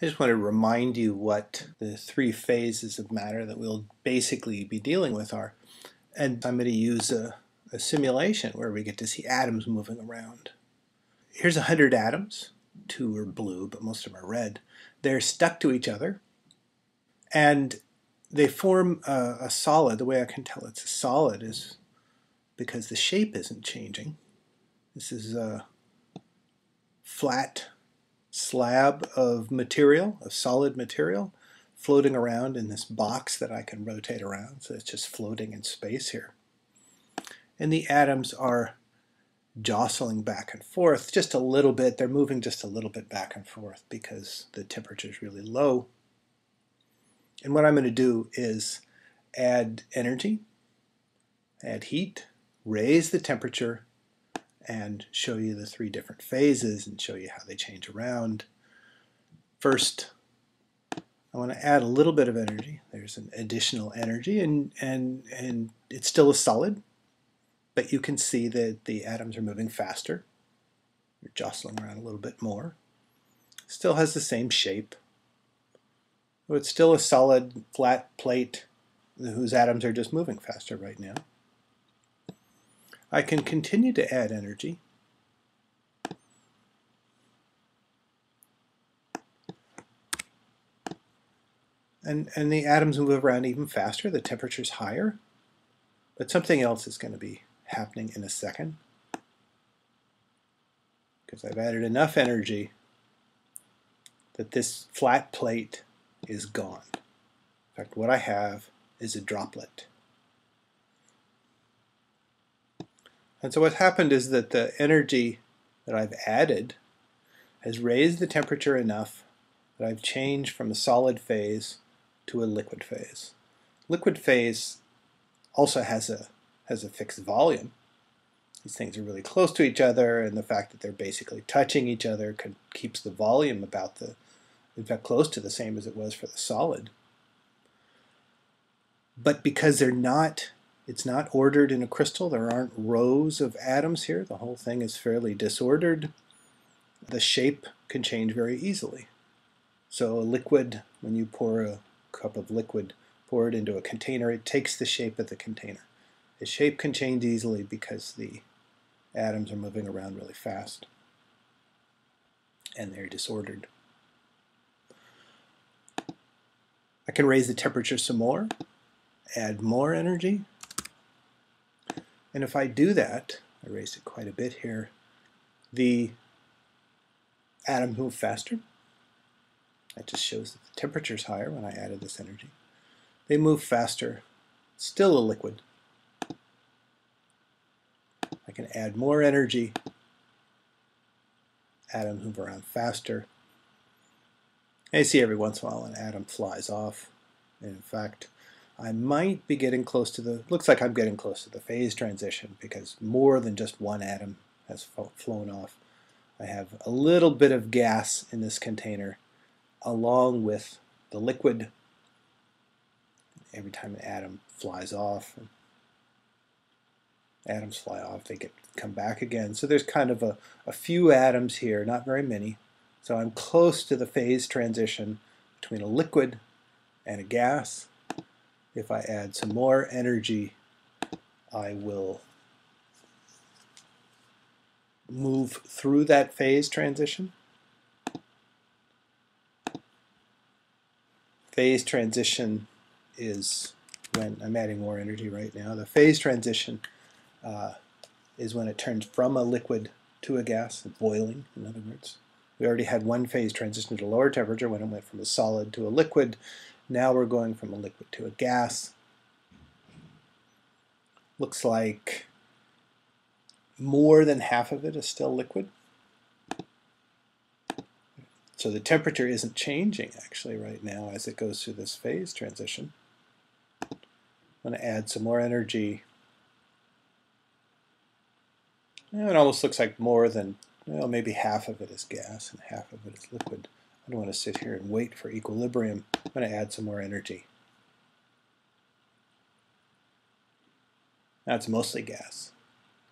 I just want to remind you what the three phases of matter that we'll basically be dealing with are. And I'm going to use a, a simulation where we get to see atoms moving around. Here's 100 atoms. Two are blue, but most of them are red. They're stuck to each other. And they form a, a solid. The way I can tell it's a solid is because the shape isn't changing. This is a flat slab of material, of solid material, floating around in this box that I can rotate around. So it's just floating in space here. And the atoms are jostling back and forth just a little bit. They're moving just a little bit back and forth because the temperature is really low. And what I'm going to do is add energy, add heat, raise the temperature, and show you the three different phases and show you how they change around. First, I want to add a little bit of energy. There's an additional energy and, and, and it's still a solid, but you can see that the atoms are moving faster. You're jostling around a little bit more. Still has the same shape. It's still a solid flat plate whose atoms are just moving faster right now. I can continue to add energy. And, and the atoms move around even faster, the temperature's higher. But something else is going to be happening in a second. Because I've added enough energy that this flat plate is gone. In fact, what I have is a droplet. And so what happened is that the energy that I've added has raised the temperature enough that I've changed from a solid phase to a liquid phase. Liquid phase also has a has a fixed volume. These things are really close to each other, and the fact that they're basically touching each other keeps the volume about the, in fact, close to the same as it was for the solid. But because they're not it's not ordered in a crystal. There aren't rows of atoms here. The whole thing is fairly disordered. The shape can change very easily. So a liquid, when you pour a cup of liquid, pour it into a container, it takes the shape of the container. The shape can change easily because the atoms are moving around really fast and they're disordered. I can raise the temperature some more, add more energy, and if I do that, I raised it quite a bit here, the atoms move faster. That just shows that the temperature is higher when I added this energy. They move faster, still a liquid. I can add more energy, atom move around faster. You see every once in a while an atom flies off. And in fact, I might be getting close to the, looks like I'm getting close to the phase transition because more than just one atom has flown off. I have a little bit of gas in this container along with the liquid. Every time an atom flies off, atoms fly off, they get come back again. So there's kind of a, a few atoms here, not very many. So I'm close to the phase transition between a liquid and a gas if I add some more energy, I will move through that phase transition. Phase transition is when I'm adding more energy right now. The phase transition uh, is when it turns from a liquid to a gas, boiling in other words. We already had one phase transition to a lower temperature when it went from a solid to a liquid. Now we're going from a liquid to a gas. Looks like more than half of it is still liquid. So the temperature isn't changing actually right now as it goes through this phase transition. I'm going to add some more energy. it almost looks like more than, well, maybe half of it is gas and half of it is liquid. I don't want to sit here and wait for equilibrium. I'm going to add some more energy. Now it's mostly gas.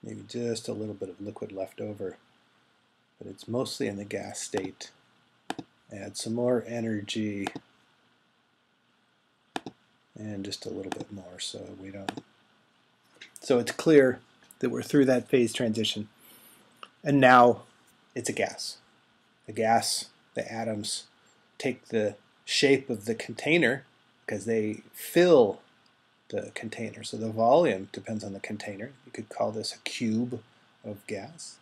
Maybe just a little bit of liquid left over. But it's mostly in the gas state. Add some more energy and just a little bit more so we don't. So it's clear that we're through that phase transition. And now it's a gas. The gas, the atoms take the shape of the container because they fill the container. So the volume depends on the container. You could call this a cube of gas.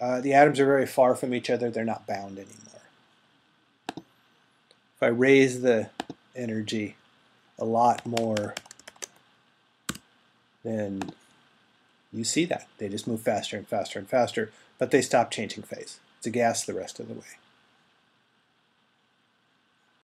Uh, the atoms are very far from each other. They're not bound anymore. If I raise the energy a lot more, then you see that. They just move faster and faster and faster, but they stop changing phase. A gas the rest of the way.